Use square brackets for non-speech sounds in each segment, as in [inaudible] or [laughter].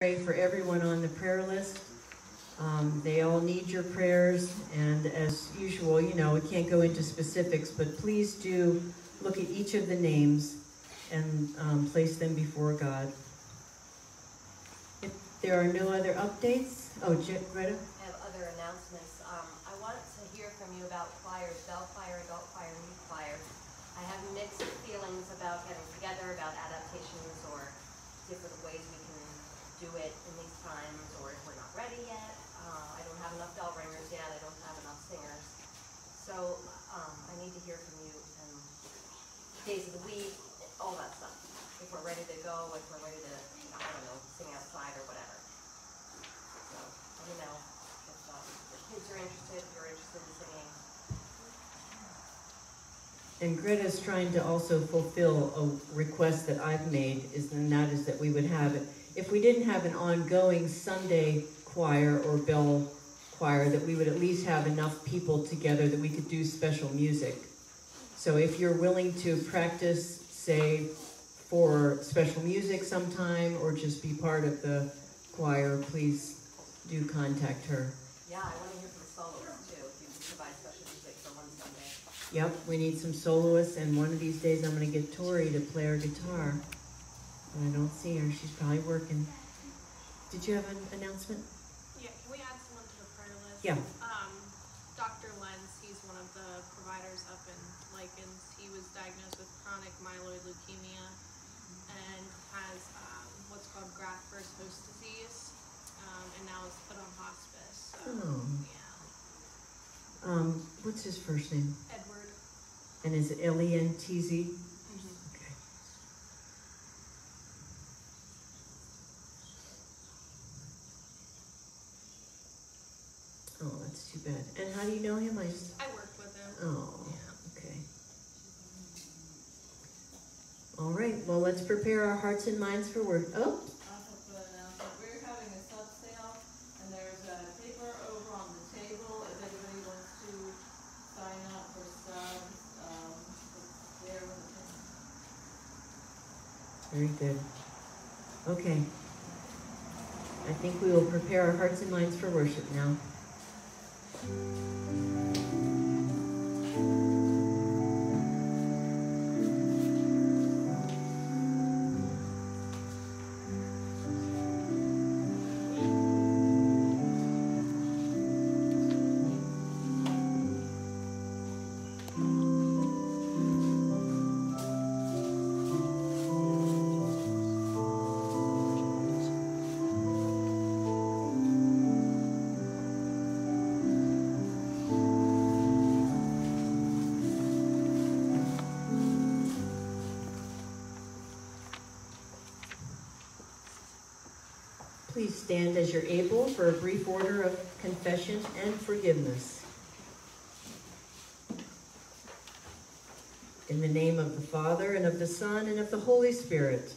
pray for everyone on the prayer list. Um, they all need your prayers, and as usual, you know, we can't go into specifics, but please do look at each of the names and um, place them before God. If there are no other updates, oh, Greta? I have other announcements. Um, I want to hear from you about choirs, bell choir, adult choir, youth choir. I have mixed feelings about getting together, about adaptations or different ways do it in these times, or if we're not ready yet. Uh, I don't have enough bell ringers yet, I don't have enough singers. So, um, I need to hear from you and days of the week, all that stuff. If we're ready to go, if we're ready to, I don't know, sing outside or whatever. So, let me know if, um, the kids are interested, if you're interested in singing. And Greta's trying to also fulfill a request that I've made, is, and that is that we would have, if we didn't have an ongoing Sunday choir or bell choir, that we would at least have enough people together that we could do special music. So if you're willing to practice, say, for special music sometime, or just be part of the choir, please do contact her. Yeah, I wanna hear from soloists too, if you provide special music for one Sunday. Yep, we need some soloists, and one of these days I'm gonna get Tori to play her guitar. I don't see her, she's probably working. Did you have an announcement? Yeah, can we add someone to the prayer list? Yeah. Um, Dr. Lentz, he's one of the providers up in Lykens. He was diagnosed with chronic myeloid leukemia and has um, what's called graft versus host disease, um, and now is put on hospice. So, Oh. yeah. Um, what's his first name? Edward. And is it L E N T Z? Okay. Oh, that's too bad. And how do you know him? I just, I worked with him. oh, Yeah. okay. All right, well, let's prepare our hearts and minds for work. Oh, Also put an announcement, we're having a sub sale, and there's a paper over on the table, if anybody wants to sign up for subs, um, it's there with the. Very good. Okay. I think we will prepare our hearts and minds for worship now. Please stand as you're able for a brief order of confession and forgiveness. In the name of the Father, and of the Son, and of the Holy Spirit.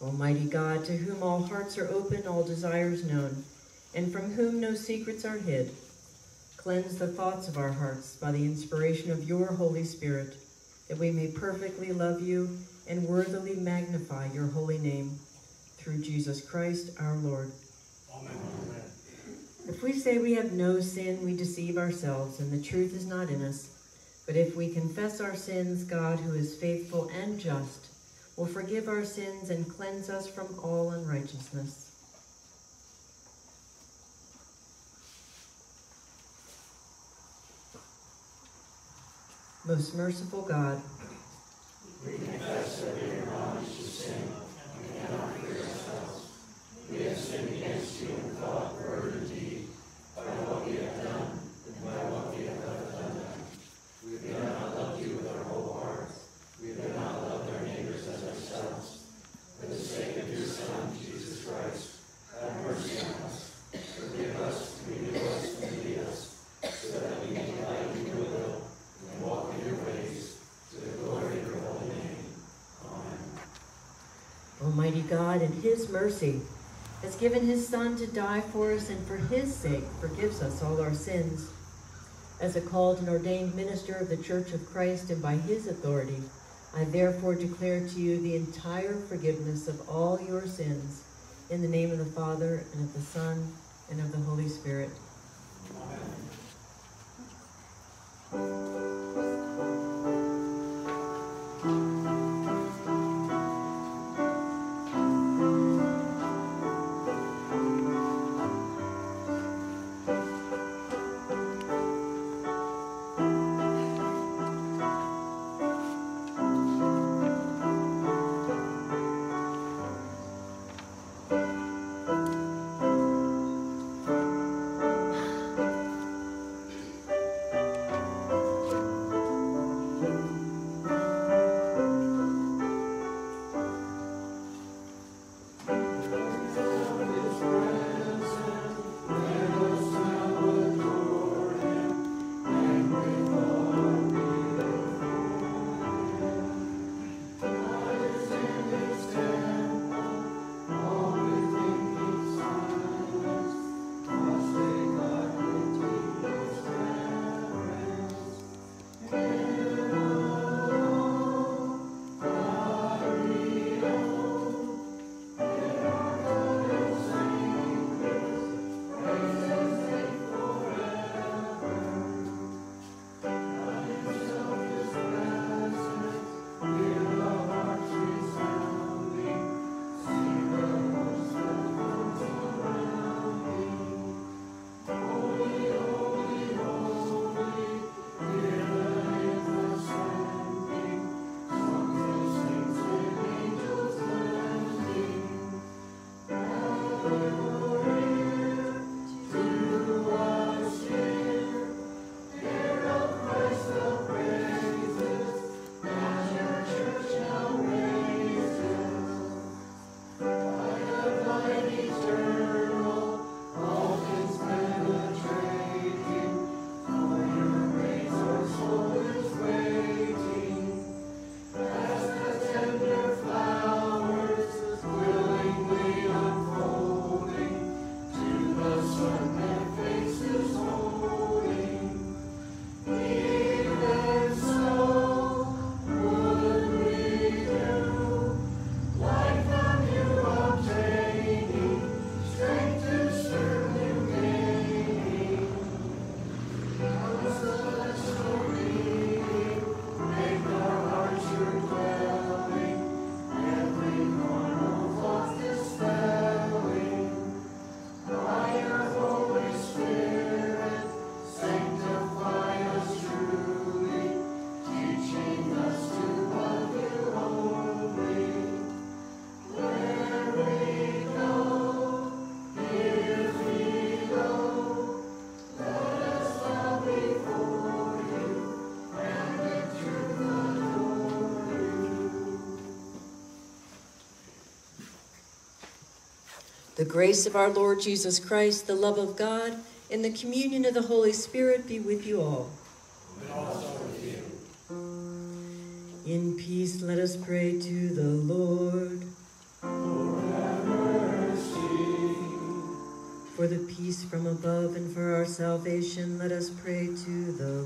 Almighty God, to whom all hearts are open, all desires known, and from whom no secrets are hid, cleanse the thoughts of our hearts by the inspiration of your Holy Spirit, that we may perfectly love you and worthily magnify your holy name through Jesus Christ our Lord. Amen. If we say we have no sin, we deceive ourselves, and the truth is not in us. But if we confess our sins, God, who is faithful and just, will forgive our sins and cleanse us from all unrighteousness. Most merciful God, Almighty God, in His mercy, has given His Son to die for us, and for His sake forgives us all our sins. As a called and ordained minister of the Church of Christ, and by His authority, I therefore declare to you the entire forgiveness of all your sins In the name of the Father, and of the Son, and of the Holy Spirit. The grace of our Lord Jesus Christ, the love of God, and the communion of the Holy Spirit be with you all. In peace, let us pray to the Lord. For the peace from above and for our salvation, let us pray to the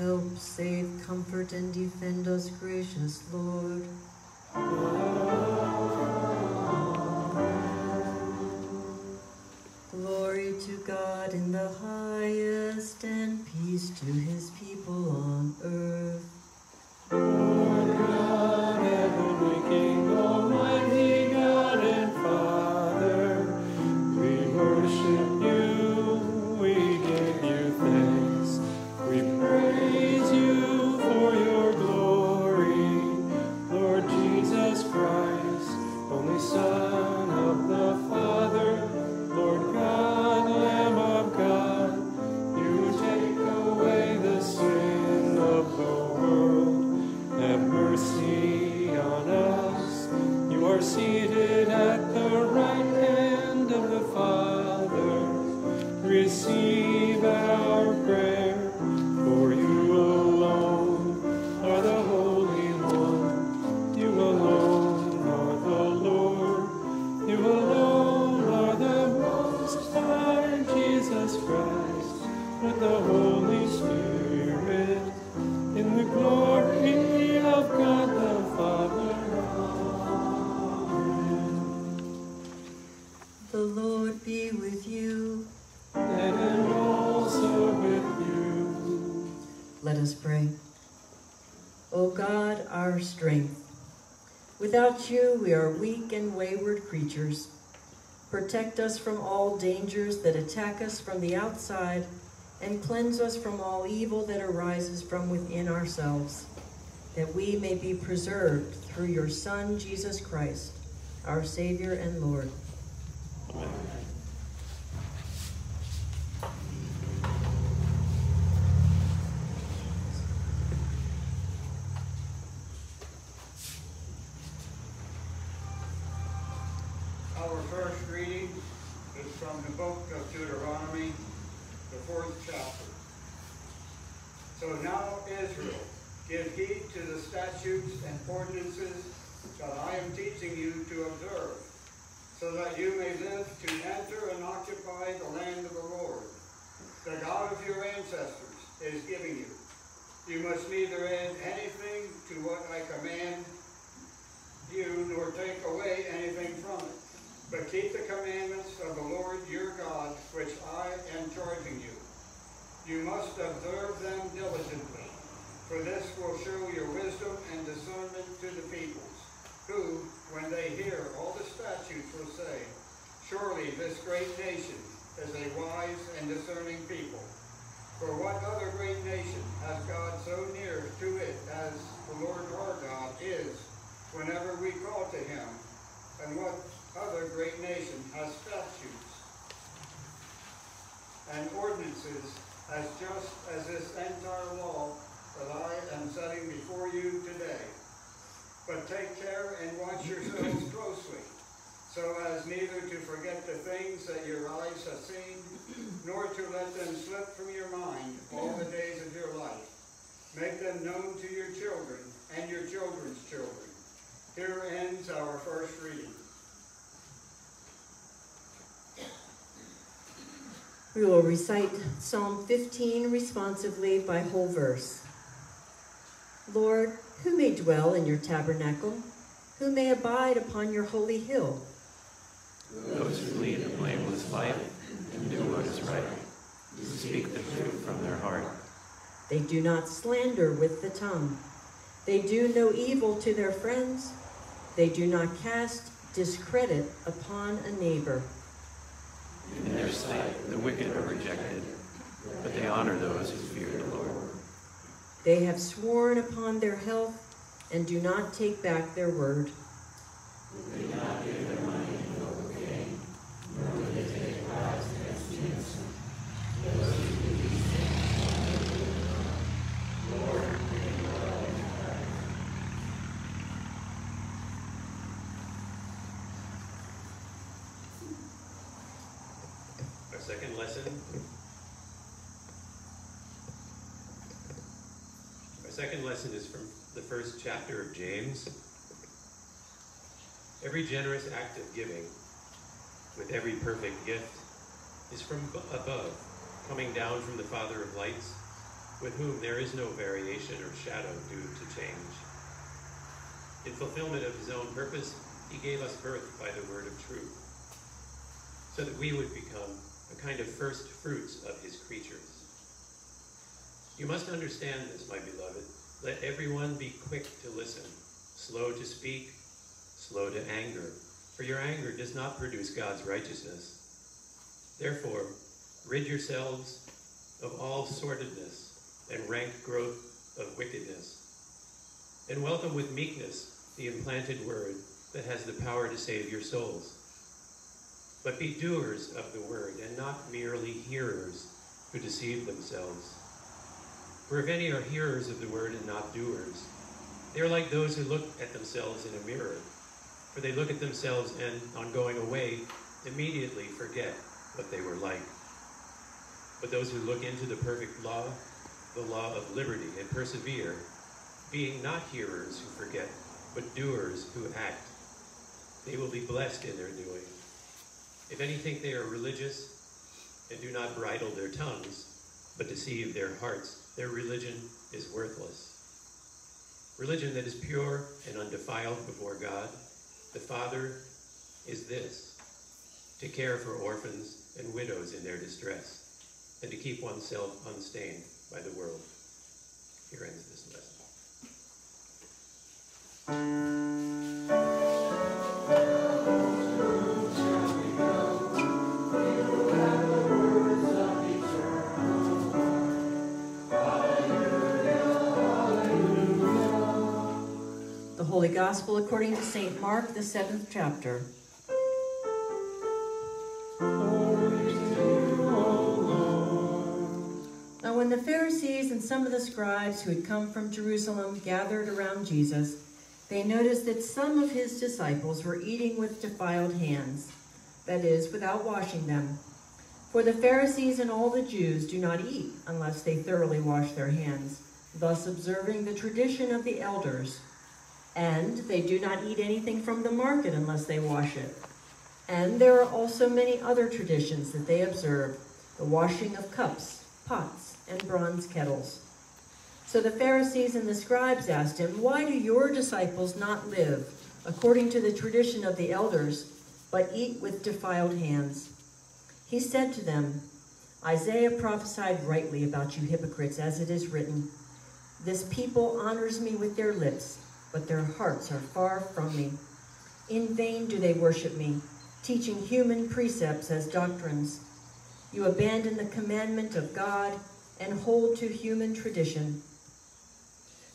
Help, save, comfort, and defend us, gracious Lord. Glory to God in the highest, and peace to his people on earth. Us pray. O God, our strength, without you we are weak and wayward creatures. Protect us from all dangers that attack us from the outside and cleanse us from all evil that arises from within ourselves, that we may be preserved through your Son, Jesus Christ, our Savior and Lord. Our first reading is from the book of Deuteronomy, the fourth chapter. So now, Israel, give heed to the statutes and ordinances that I am teaching you to observe, so that you may live to enter and occupy the land of the Lord, the God of your ancestors, is giving you. You must neither add anything to what I command you, nor take away anything from it. But keep the commandments of the Lord your God, which I am charging you. You must observe them diligently, for this will show your wisdom and discernment to the peoples, who, when they hear all the statutes, will say, Surely this great nation is a wise and discerning people. For what other great nation has God so near to it as the Lord our God is whenever we call to him? And what other great nation has statutes and ordinances as just as this entire law that I am setting before you today? But take care and watch yourselves [clears throat] closely, so as neither to forget the things that your eyes have seen, nor to let them slip from your mind all the days of your life. Make them known to your children and your children's children. Here ends our first reading. We will recite Psalm 15 responsively by whole verse. Lord, who may dwell in your tabernacle? Who may abide upon your holy hill? Those who lead a blameless life and do what is right, who speak the truth from their heart. They do not slander with the tongue. They do no evil to their friends. They do not cast discredit upon a neighbor. In their sight, the wicked are rejected, but they honor those who fear the Lord. They have sworn upon their health and do not take back their word. Our second lesson. Our second lesson is from the first chapter of James. Every generous act of giving, with every perfect gift, is from above, coming down from the Father of lights, with whom there is no variation or shadow due to change. In fulfillment of his own purpose, he gave us birth by the word of truth so that we would become a kind of first fruits of his creatures. You must understand this, my beloved. Let everyone be quick to listen, slow to speak, slow to anger, for your anger does not produce God's righteousness. Therefore, rid yourselves of all sordidness and rank growth of wickedness, and welcome with meekness the implanted word that has the power to save your souls. But be doers of the word, and not merely hearers who deceive themselves. For if any are hearers of the word and not doers, they are like those who look at themselves in a mirror. For they look at themselves and, on going away, immediately forget what they were like. But those who look into the perfect law, the law of liberty, and persevere, being not hearers who forget, but doers who act, they will be blessed in their doing. If any think they are religious and do not bridle their tongues, but deceive their hearts, their religion is worthless. Religion that is pure and undefiled before God, the Father, is this to care for orphans and widows in their distress, and to keep oneself unstained by the world. Here ends this lesson. Gospel according to St. Mark, the seventh chapter. Now, when the Pharisees and some of the scribes who had come from Jerusalem gathered around Jesus, they noticed that some of his disciples were eating with defiled hands, that is, without washing them. For the Pharisees and all the Jews do not eat unless they thoroughly wash their hands, thus observing the tradition of the elders. And they do not eat anything from the market unless they wash it. And there are also many other traditions that they observe the washing of cups, pots, and bronze kettles. So the Pharisees and the scribes asked him, Why do your disciples not live according to the tradition of the elders, but eat with defiled hands? He said to them, Isaiah prophesied rightly about you hypocrites, as it is written, This people honors me with their lips, but their hearts are far from me. In vain do they worship me, teaching human precepts as doctrines. You abandon the commandment of God and hold to human tradition.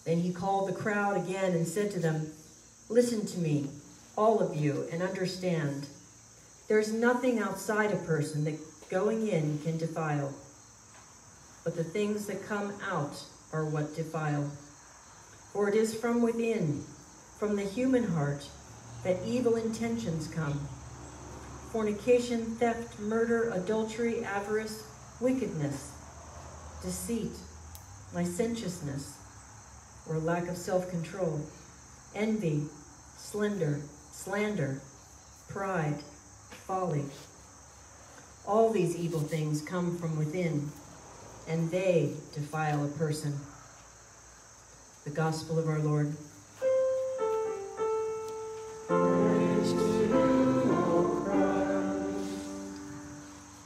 Then he called the crowd again and said to them, Listen to me, all of you, and understand. There's nothing outside a person that going in can defile, but the things that come out are what defile. For it is from within, from the human heart, that evil intentions come fornication, theft, murder, adultery, avarice, wickedness, deceit, licentiousness, or lack of self control, envy, slender, slander, pride, folly. All these evil things come from within, and they defile a person. The Gospel of our Lord.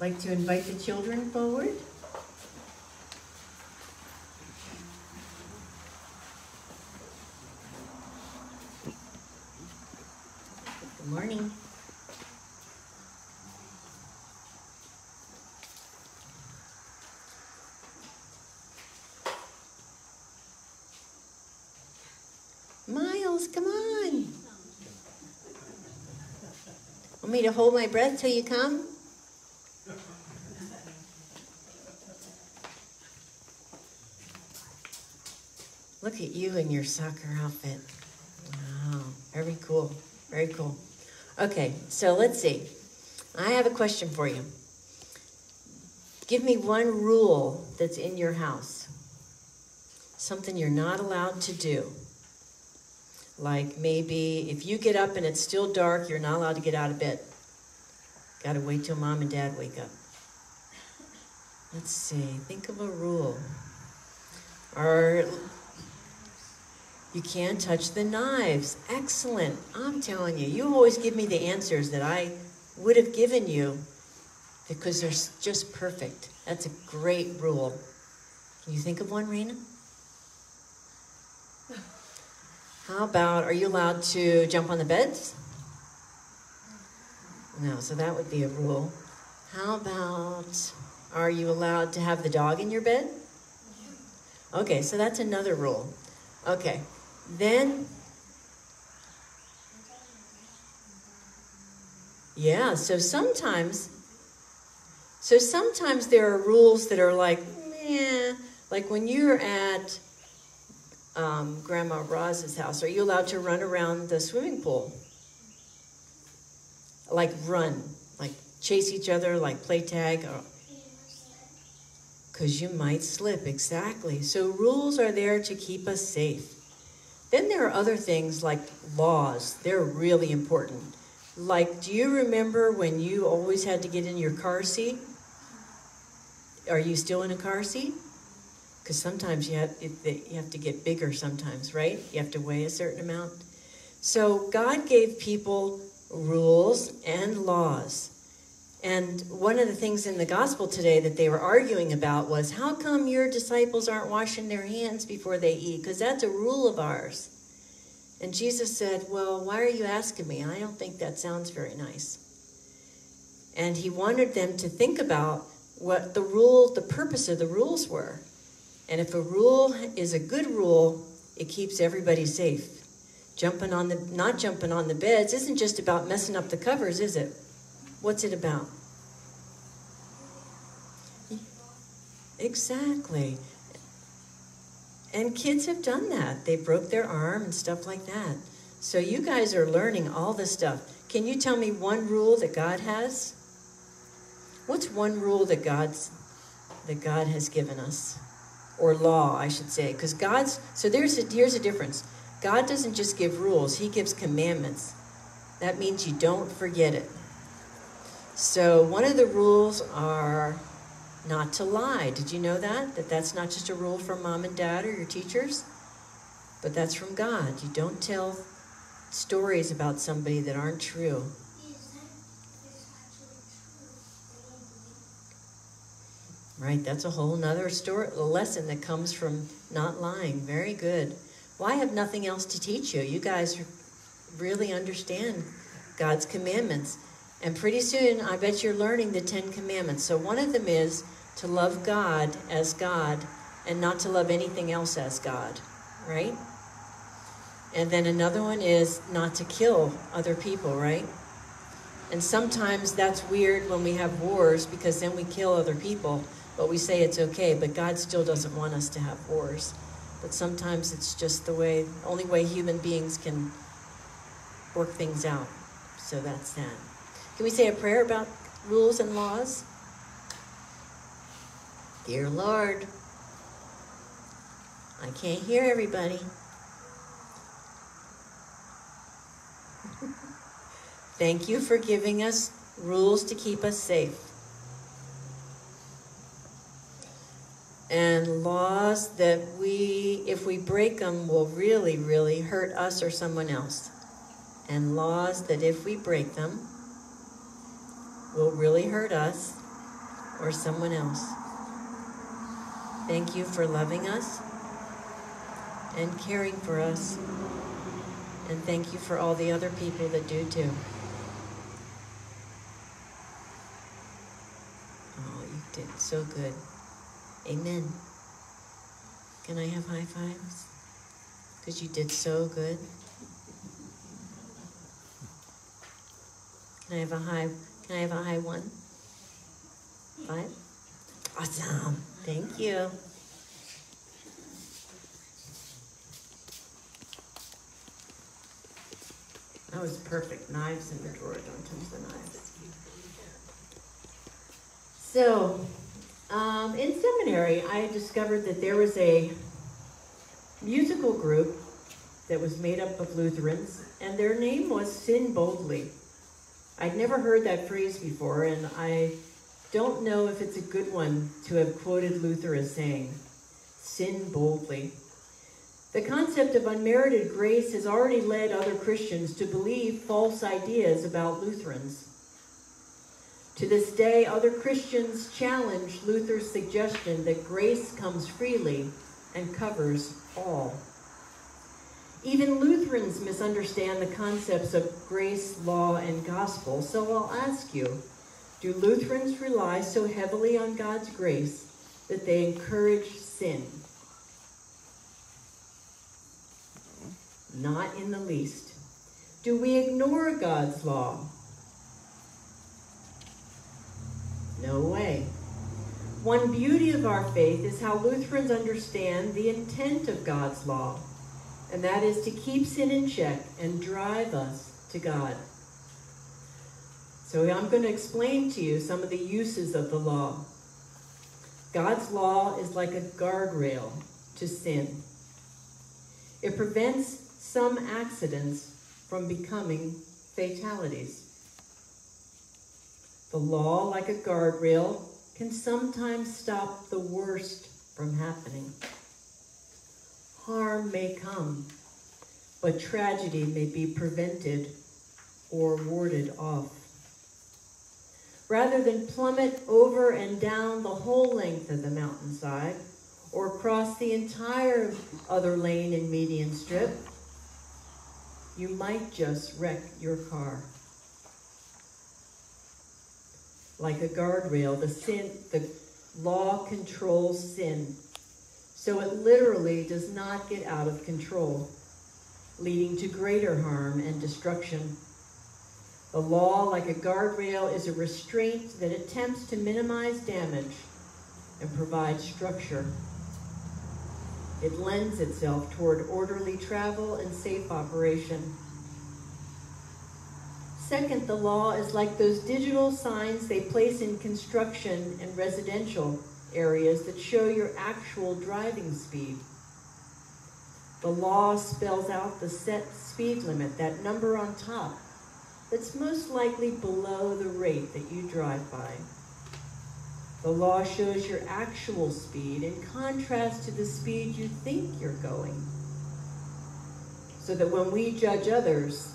Like to invite the children forward? Good morning. Miles, come on. Want me to hold my breath till you come? Look at you in your soccer outfit. Wow, very cool. Very cool. Okay, so let's see. I have a question for you. Give me one rule that's in your house, something you're not allowed to do. Like maybe if you get up and it's still dark, you're not allowed to get out of bed. Got to wait till mom and dad wake up. Let's see. Think of a rule. Or you can't touch the knives. Excellent. I'm telling you, you always give me the answers that I would have given you because they're just perfect. That's a great rule. Can you think of one, Rena? [laughs] How about, are you allowed to jump on the beds? No, so that would be a rule. How about, are you allowed to have the dog in your bed? Okay, so that's another rule. Okay, then, yeah, so sometimes, so sometimes there are rules that are like, meh, like when you're at um, Grandma Roz's house, are you allowed to run around the swimming pool? Like run, like chase each other, like play tag, uh, because you might slip, exactly. So, rules are there to keep us safe. Then there are other things like laws, they're really important. Like, do you remember when you always had to get in your car seat? Are you still in a car seat? Because sometimes you have, you have to get bigger, sometimes, right? You have to weigh a certain amount. So, God gave people rules and laws. And one of the things in the gospel today that they were arguing about was how come your disciples aren't washing their hands before they eat? Because that's a rule of ours. And Jesus said, Well, why are you asking me? I don't think that sounds very nice. And he wanted them to think about what the rule, the purpose of the rules were. And if a rule is a good rule, it keeps everybody safe. Jumping on the not jumping on the beds isn't just about messing up the covers, is it? What's it about? Exactly. And kids have done that. They broke their arm and stuff like that. So you guys are learning all this stuff. Can you tell me one rule that God has? What's one rule that God's that God has given us? Or law, I should say. Because God's so there's a, here's a difference. God doesn't just give rules, He gives commandments. That means you don't forget it. So one of the rules are not to lie. Did you know that? That that's not just a rule from mom and dad or your teachers, but that's from God. You don't tell stories about somebody that aren't true. Right, that's a whole nother story, lesson that comes from not lying. Very good. Well, I have nothing else to teach you. You guys really understand God's commandments. And pretty soon, I bet you're learning the Ten Commandments. So one of them is to love God as God and not to love anything else as God, right? And then another one is not to kill other people, right? And sometimes that's weird when we have wars because then we kill other people, but we say it's okay, but God still doesn't want us to have wars. But sometimes it's just the way, only way human beings can work things out. So that's that. Can we say a prayer about rules and laws? Dear Lord, I can't hear everybody. [laughs] Thank you for giving us rules to keep us safe. And laws that we, if we break them, will really, really hurt us or someone else. And laws that if we break them, will really hurt us or someone else. Thank you for loving us and caring for us. And thank you for all the other people that do too. Oh, you did so good. Amen. Can I have high fives? Because you did so good. Can I have a high can I have a high one? Five? Awesome. Thank you. That was perfect. Knives in the drawer. Don't touch the knives. So, um, in seminary, I discovered that there was a musical group that was made up of Lutherans, and their name was Sin Boldly. I'd never heard that phrase before, and I don't know if it's a good one to have quoted Luther as saying, sin boldly. The concept of unmerited grace has already led other Christians to believe false ideas about Lutherans. To this day, other Christians challenge Luther's suggestion that grace comes freely and covers all. Even Lutherans misunderstand the concepts of grace, law, and gospel, so I'll ask you do Lutherans rely so heavily on God's grace that they encourage sin? Not in the least. Do we ignore God's law? No way. One beauty of our faith is how Lutherans understand the intent of God's law and that is to keep sin in check and drive us to God. So I'm going to explain to you some of the uses of the law. God's law is like a guardrail to sin. It prevents some accidents from becoming fatalities. The law, like a guardrail, can sometimes stop the worst from happening. Harm may come, but tragedy may be prevented or warded off. Rather than plummet over and down the whole length of the mountainside or cross the entire other lane and median strip, you might just wreck your car. Like a guardrail, the sin, the law controls sin, so it literally does not get out of control, leading to greater harm and destruction. The law, like a guardrail, is a restraint that attempts to minimize damage and provide structure. It lends itself toward orderly travel and safe operation. Second, the law is like those digital signs they place in construction and residential areas that show your actual driving speed. The law spells out the set speed limit, that number on top, that's most likely below the rate that you drive by. The law shows your actual speed in contrast to the speed you think you're going. So that when we judge others,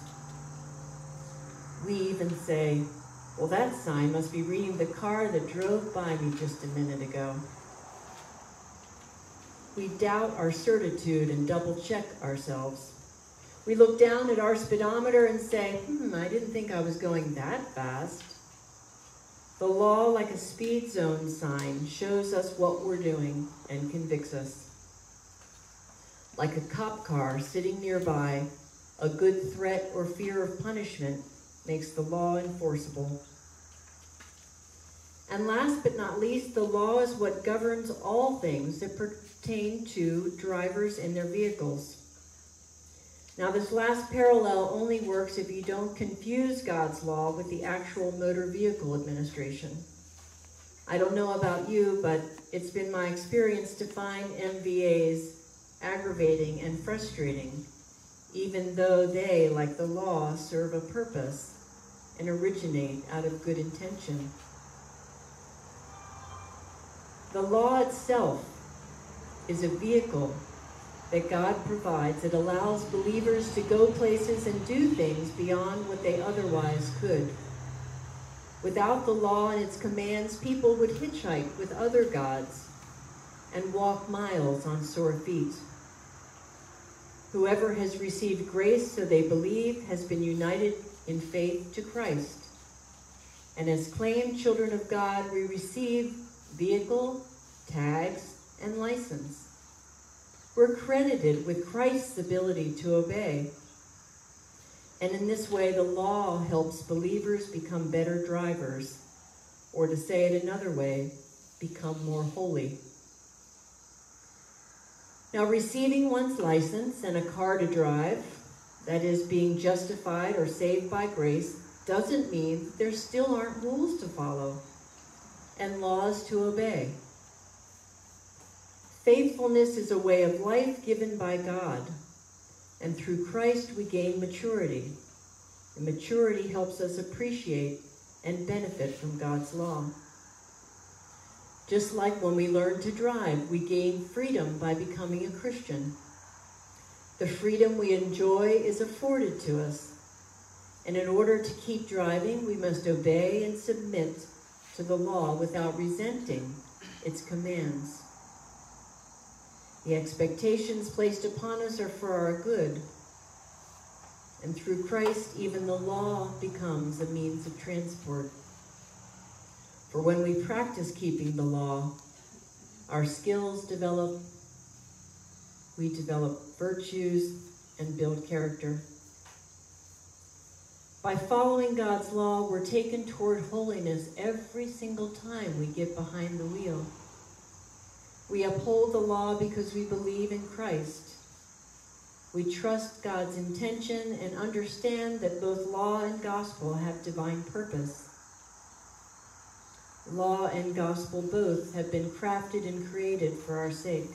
we even say, well, that sign must be reading the car that drove by me just a minute ago. We doubt our certitude and double check ourselves. We look down at our speedometer and say, hmm, I didn't think I was going that fast. The law, like a speed zone sign, shows us what we're doing and convicts us. Like a cop car sitting nearby, a good threat or fear of punishment makes the law enforceable. And last but not least, the law is what governs all things that pertain to drivers and their vehicles. Now, this last parallel only works if you don't confuse God's law with the actual Motor Vehicle Administration. I don't know about you, but it's been my experience to find MVAs aggravating and frustrating, even though they, like the law, serve a purpose and originate out of good intention. The law itself is a vehicle that God provides that allows believers to go places and do things beyond what they otherwise could. Without the law and its commands, people would hitchhike with other gods and walk miles on sore feet. Whoever has received grace so they believe has been united in faith to Christ. And as claimed children of God, we receive vehicle, tags, and license. We're credited with Christ's ability to obey. And in this way, the law helps believers become better drivers, or to say it another way, become more holy. Now, receiving one's license and a car to drive, that is, being justified or saved by grace, doesn't mean there still aren't rules to follow and laws to obey. Faithfulness is a way of life given by God, and through Christ we gain maturity. And maturity helps us appreciate and benefit from God's law. Just like when we learn to drive, we gain freedom by becoming a Christian. The freedom we enjoy is afforded to us. And in order to keep driving, we must obey and submit to the law without resenting its commands. The expectations placed upon us are for our good. And through Christ, even the law becomes a means of transport. For when we practice keeping the law, our skills develop, we develop virtues and build character. By following God's law, we're taken toward holiness every single time we get behind the wheel. We uphold the law because we believe in Christ. we trust God's intention and understand that both law and gospel have divine purpose. Law and gospel both have been crafted and created for our sake.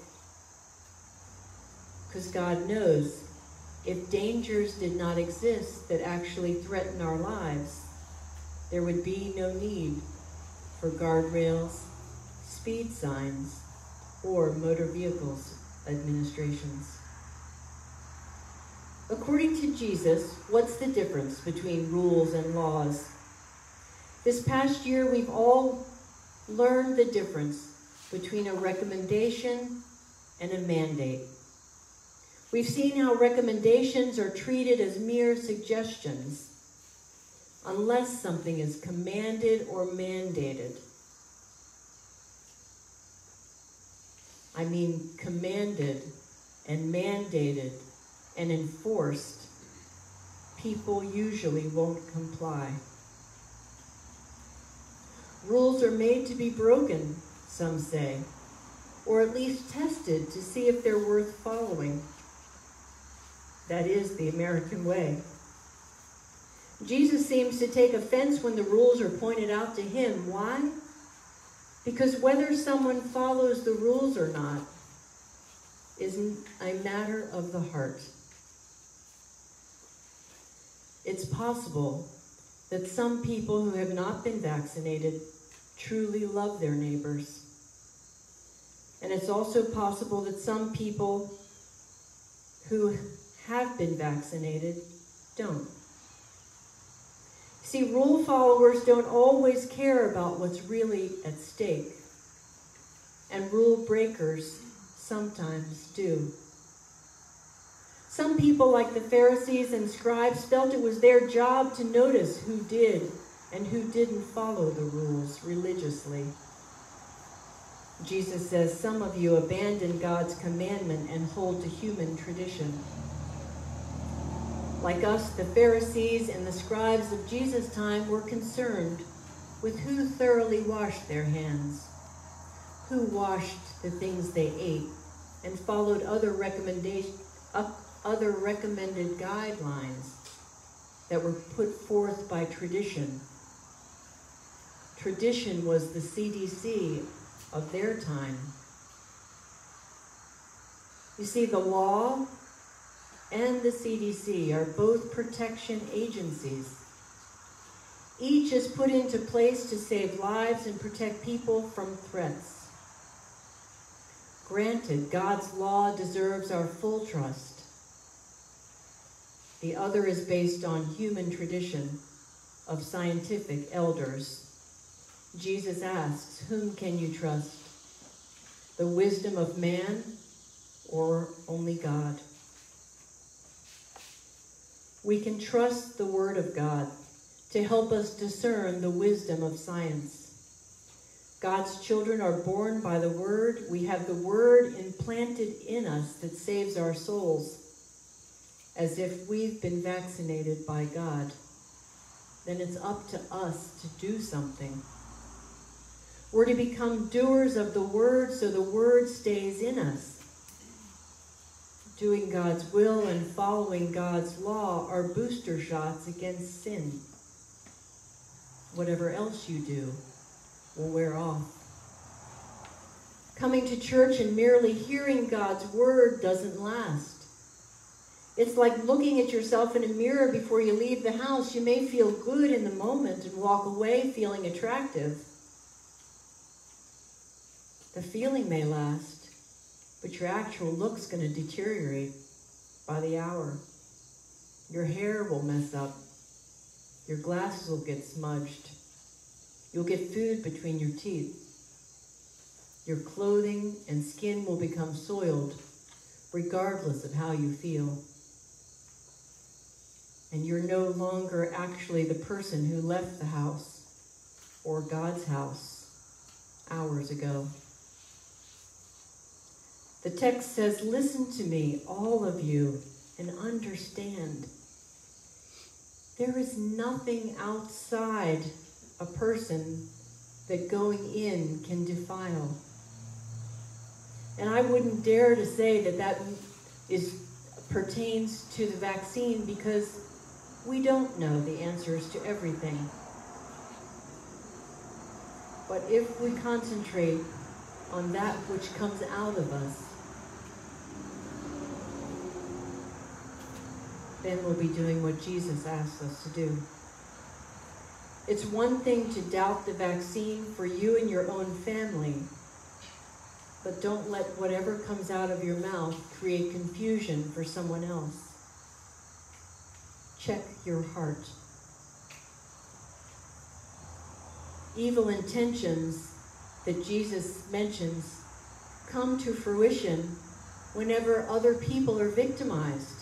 Because God knows if dangers did not exist that actually threaten our lives, there would be no need for guardrails, speed signs, or motor vehicles administrations. According to Jesus, what's the difference between rules and laws? This past year, we've all learned the difference between a recommendation and a mandate. We've seen how recommendations are treated as mere suggestions unless something is commanded or mandated. I mean, commanded and mandated and enforced, people usually won't comply. Rules are made to be broken, some say, or at least tested to see if they're worth following. That is the American way. Jesus seems to take offense when the rules are pointed out to him. Why? Because whether someone follows the rules or not is a matter of the heart. It's possible that some people who have not been vaccinated truly love their neighbors. And it's also possible that some people who have been vaccinated don't. See, rule followers don't always care about what's really at stake, and rule breakers sometimes do. Some people, like the Pharisees and scribes, felt it was their job to notice who did and who didn't follow the rules religiously. Jesus says, Some of you abandon God's commandment and hold to human tradition. Like us, the Pharisees and the scribes of Jesus' time were concerned with who thoroughly washed their hands, who washed the things they ate, and followed other other recommended guidelines that were put forth by tradition. Tradition was the CDC of their time. You see, the law and the CDC are both protection agencies. Each is put into place to save lives and protect people from threats. Granted, God's law deserves our full trust. The other is based on human tradition of scientific elders. Jesus asks, Whom can you trust? The wisdom of man or only God? We can trust the Word of God to help us discern the wisdom of science. God's children are born by the Word. We have the Word implanted in us that saves our souls as if we've been vaccinated by God, then it's up to us to do something. We're to become doers of the word so the word stays in us. Doing God's will and following God's law are booster shots against sin. Whatever else you do will wear off. Coming to church and merely hearing God's word doesn't last. It's like looking at yourself in a mirror before you leave the house. You may feel good in the moment and walk away feeling attractive. The feeling may last, but your actual look's going to deteriorate by the hour. Your hair will mess up. Your glasses will get smudged. You'll get food between your teeth. Your clothing and skin will become soiled, regardless of how you feel and you're no longer actually the person who left the house or God's house hours ago. The text says, Listen to me, all of you, and understand. There is nothing outside a person that going in can defile. And I wouldn't dare to say that that is pertains to the vaccine because we don't know the answers to everything. But if we concentrate on that which comes out of us, then we'll be doing what Jesus asked us to do. It's one thing to doubt the vaccine for you and your own family, but don't let whatever comes out of your mouth create confusion for someone else. Check your heart. Evil intentions that Jesus mentions come to fruition whenever other people are victimized.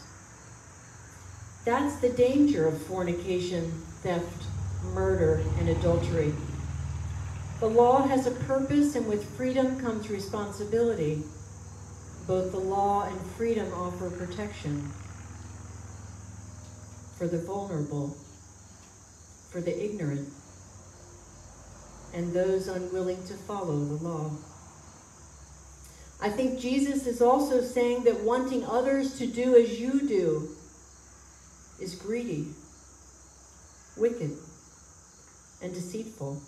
That's the danger of fornication, theft, murder, and adultery. The law has a purpose, and with freedom comes responsibility. Both the law and freedom offer protection for the vulnerable, for the ignorant, and those unwilling to follow the law. I think Jesus is also saying that wanting others to do as you do is greedy, wicked, and deceitful.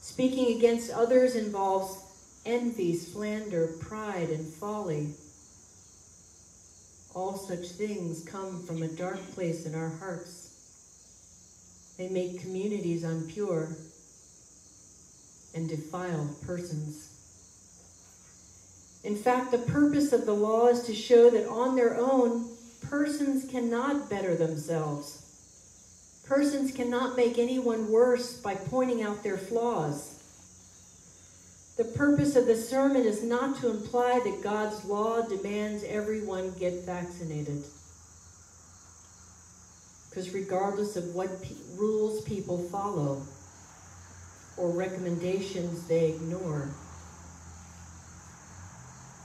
Speaking against others involves envy, slander, pride, and folly. All such things come from a dark place in our hearts. They make communities impure and defile persons. In fact, the purpose of the law is to show that on their own, persons cannot better themselves. Persons cannot make anyone worse by pointing out their flaws. The purpose of the sermon is not to imply that God's law demands everyone get vaccinated. Because regardless of what pe- rules people follow or recommendations they ignore,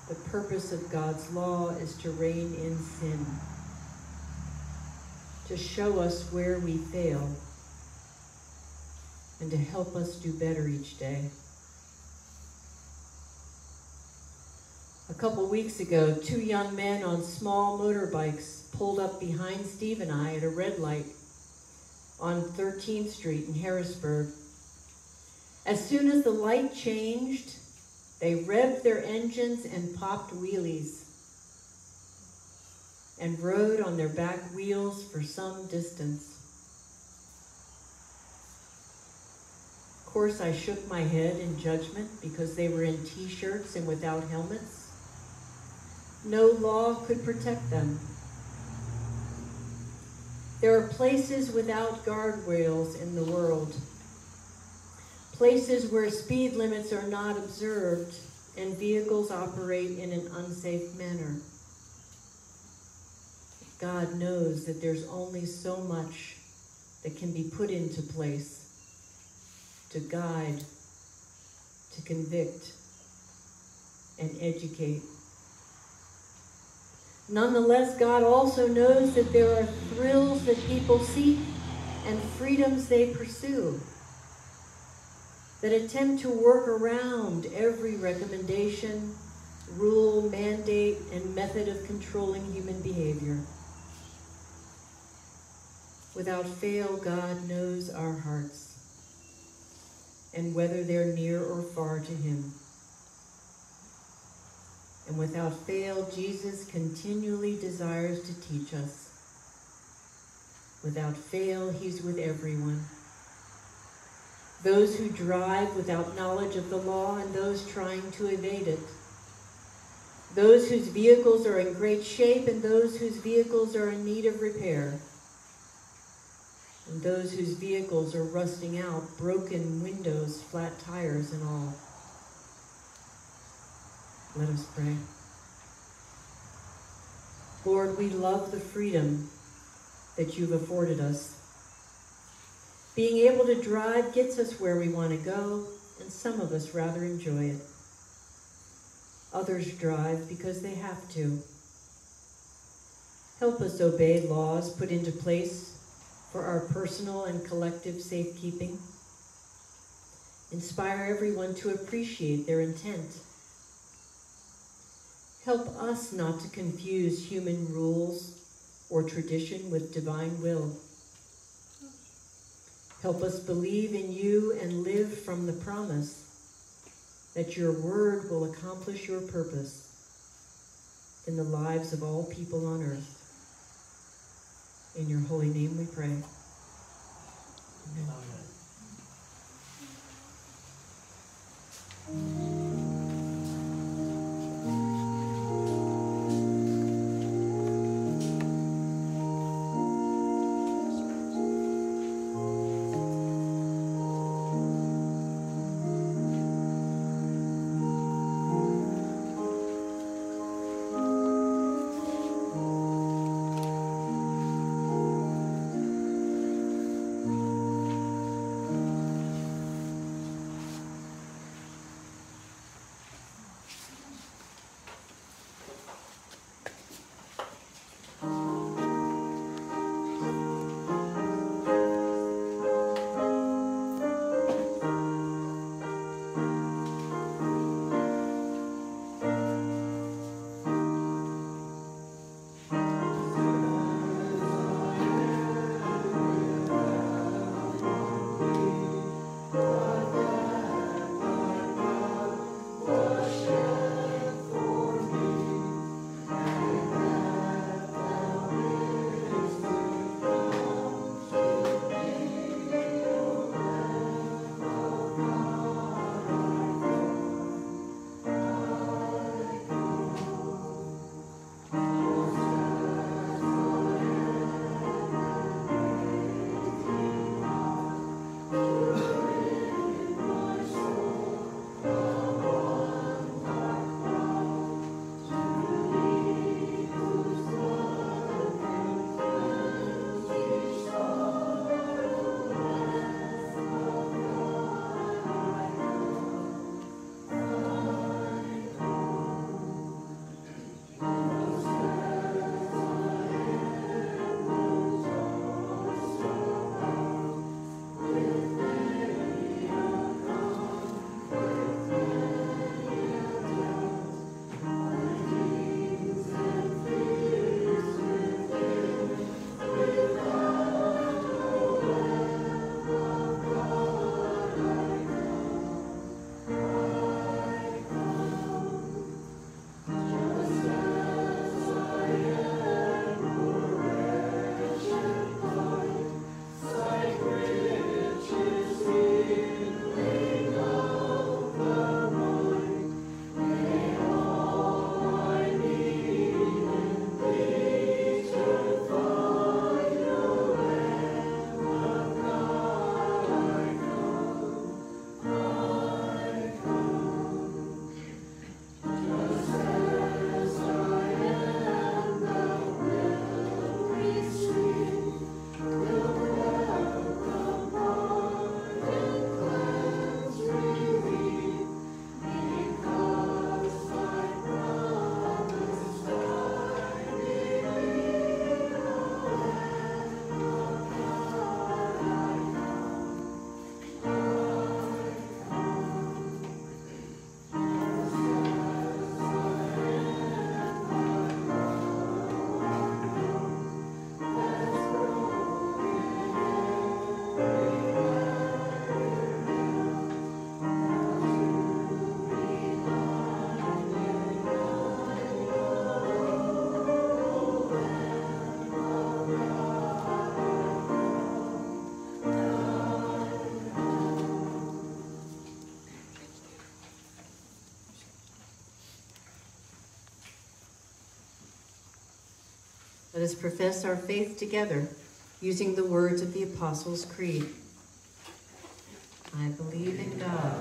the purpose of God's law is to rein in sin, to show us where we fail, and to help us do better each day. A couple weeks ago, two young men on small motorbikes pulled up behind Steve and I at a red light on 13th Street in Harrisburg. As soon as the light changed, they revved their engines and popped wheelies and rode on their back wheels for some distance. Of course, I shook my head in judgment because they were in t shirts and without helmets. No law could protect them. There are places without guardrails in the world, places where speed limits are not observed and vehicles operate in an unsafe manner. God knows that there's only so much that can be put into place to guide, to convict, and educate. Nonetheless, God also knows that there are thrills that people seek and freedoms they pursue that attempt to work around every recommendation, rule, mandate, and method of controlling human behavior. Without fail, God knows our hearts and whether they're near or far to Him. And without fail, Jesus continually desires to teach us. Without fail, He's with everyone. Those who drive without knowledge of the law and those trying to evade it. Those whose vehicles are in great shape and those whose vehicles are in need of repair. And those whose vehicles are rusting out, broken windows, flat tires, and all. Let us pray. Lord, we love the freedom that you've afforded us. Being able to drive gets us where we want to go, and some of us rather enjoy it. Others drive because they have to. Help us obey laws put into place for our personal and collective safekeeping. Inspire everyone to appreciate their intent. Help us not to confuse human rules or tradition with divine will. Help us believe in you and live from the promise that your word will accomplish your purpose in the lives of all people on earth. In your holy name we pray. Amen. Let us profess our faith together using the words of the Apostles' Creed. I believe in God,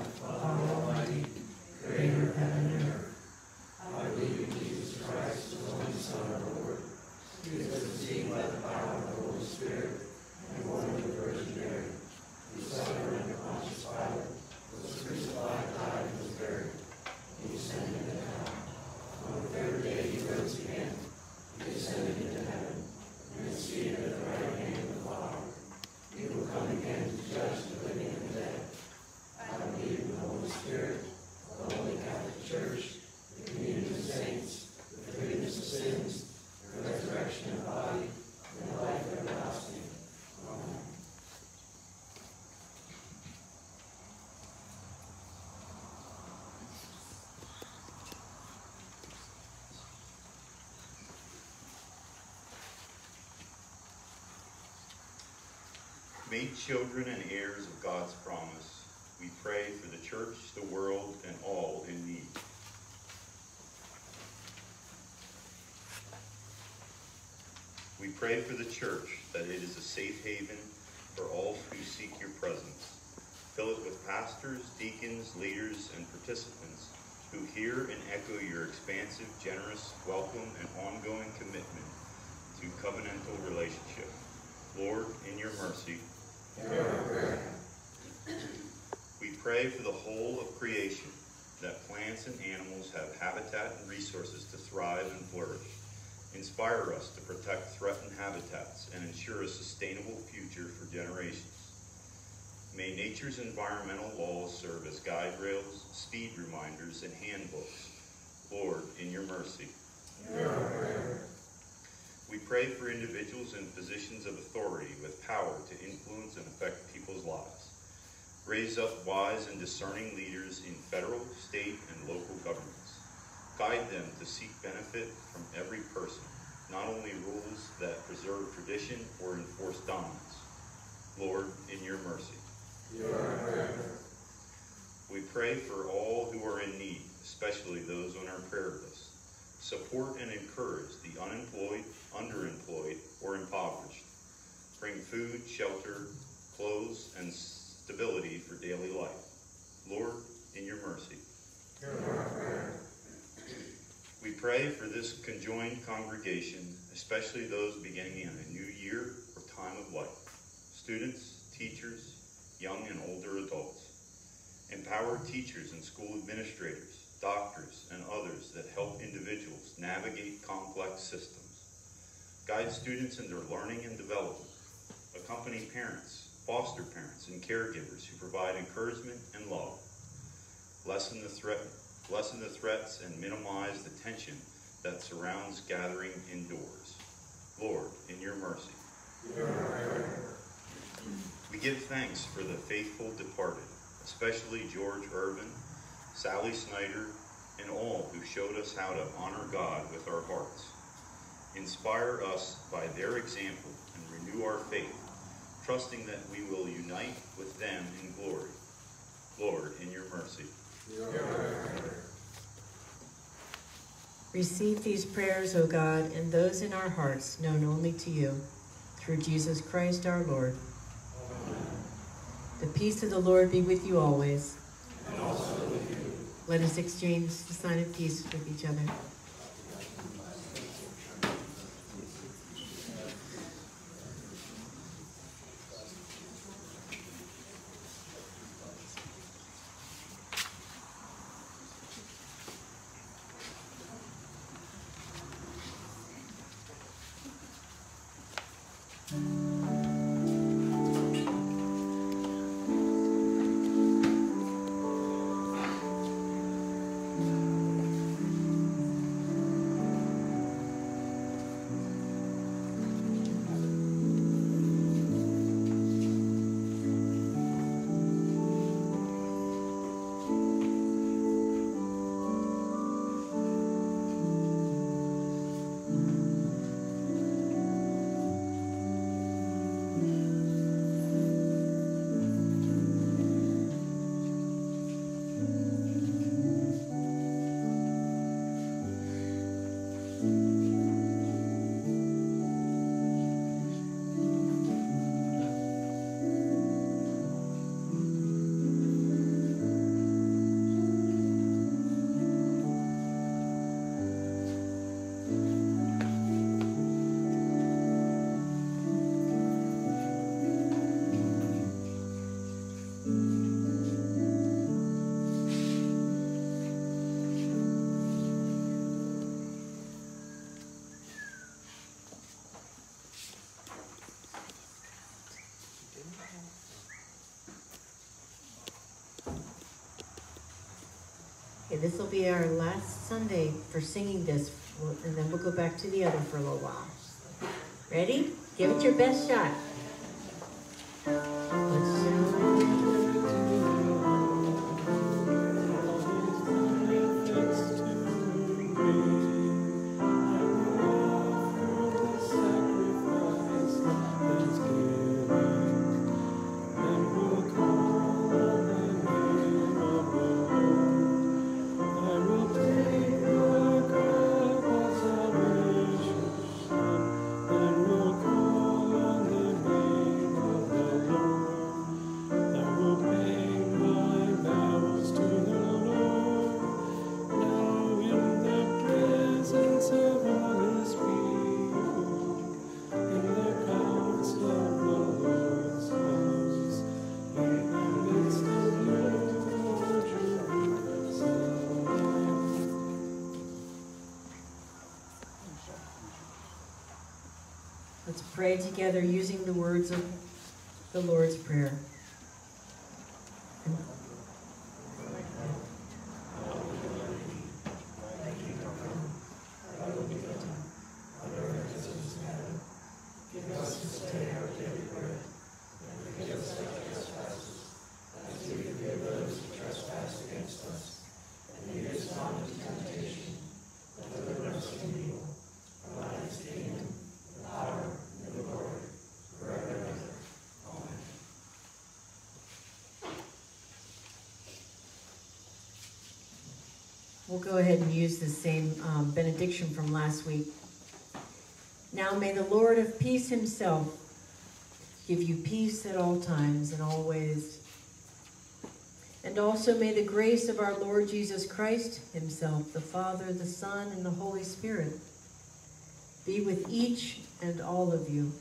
Made children and heirs of God's promise, we pray for the church, the world, and all in need. We pray for the church that it is a safe haven for all who seek your presence. Fill it with pastors, deacons, leaders, and participants who hear and echo your expansive, generous, welcome, and ongoing commitment to covenantal relationship. Lord, in your mercy, we pray for the whole of creation, that plants and animals have habitat and resources to thrive and flourish. Inspire us to protect threatened habitats and ensure a sustainable future for generations. May nature's environmental laws serve as guide rails, speed reminders, and handbooks. Lord, in your mercy. We pray for individuals in positions of authority with power to influence and affect people's lives. Raise up wise and discerning leaders in federal, state, and local governments. Guide them to seek benefit from every person, not only rules that preserve tradition or enforce dominance. Lord, in your mercy. We pray for all who are in need, especially those on our prayer list. Support and encourage the unemployed, underemployed, or impoverished. Bring food, shelter, clothes, and stability for daily life. Lord, in your mercy. We pray for this conjoined congregation, especially those beginning in a new year or time of life. Students, teachers, young and older adults. Empower teachers and school administrators, doctors, and others that help individuals navigate complex systems. Guide students in their learning and development. Accompany parents, foster parents, and caregivers who provide encouragement and love. Lessen the threat, lessen the threats and minimize the tension that surrounds gathering indoors. Lord, in your mercy. We give thanks for the faithful departed, especially George Irvin, Sally Snyder, and all who showed us how to honor God with our hearts. Inspire us by their example and renew our faith, trusting that we will unite with them in glory. Lord, in your mercy. Receive these prayers, O God, and those in our hearts known only to you, through Jesus Christ our Lord. The peace of the Lord be with you always. And also with you. Let us exchange the sign of peace with each other. This will be our last Sunday for singing this, and then we'll go back to the other for a little while. Ready? Give it your best shot. Let's pray together using the words of the Lord's Prayer. Go ahead and use the same um, benediction from last week. Now may the Lord of peace himself give you peace at all times and always. And also may the grace of our Lord Jesus Christ himself, the Father, the Son, and the Holy Spirit be with each and all of you.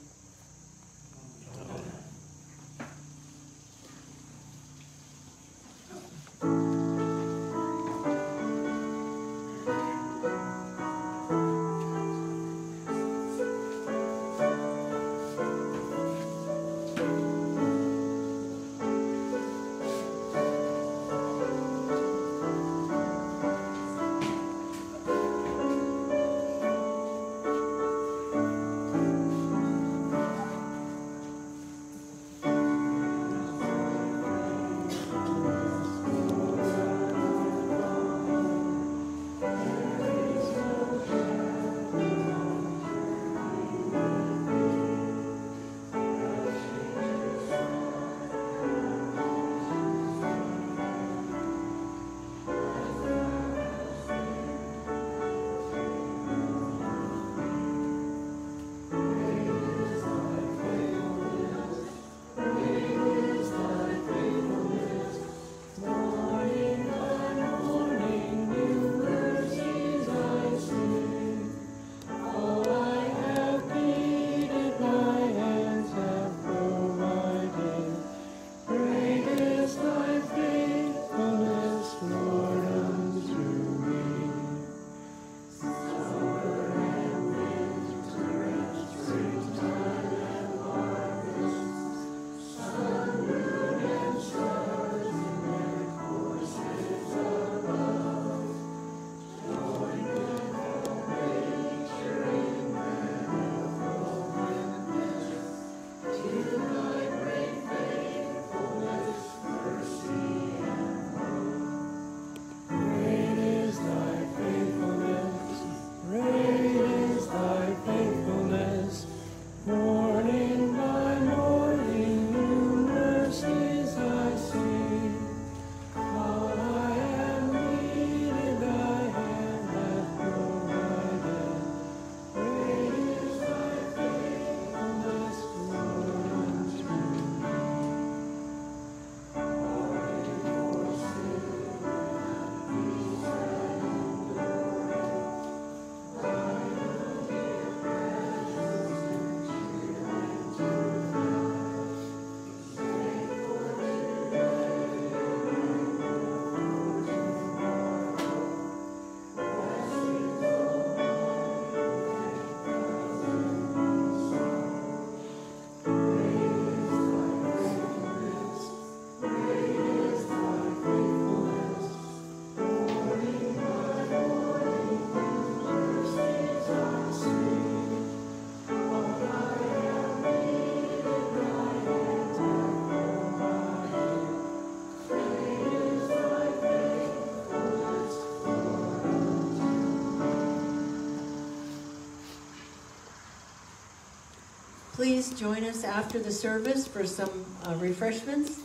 Please join us after the service for some uh, refreshments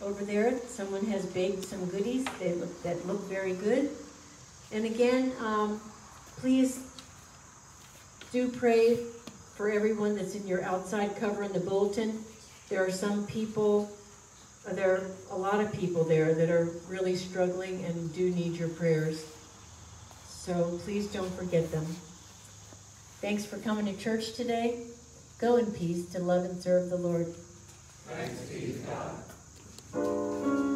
over there. Someone has baked some goodies that look, that look very good. And again, um, please do pray for everyone that's in your outside cover in the bulletin. There are some people, uh, there are a lot of people there that are really struggling and do need your prayers. So please don't forget them. Thanks for coming to church today. Go in peace to love and serve the Lord. Thanks be to God.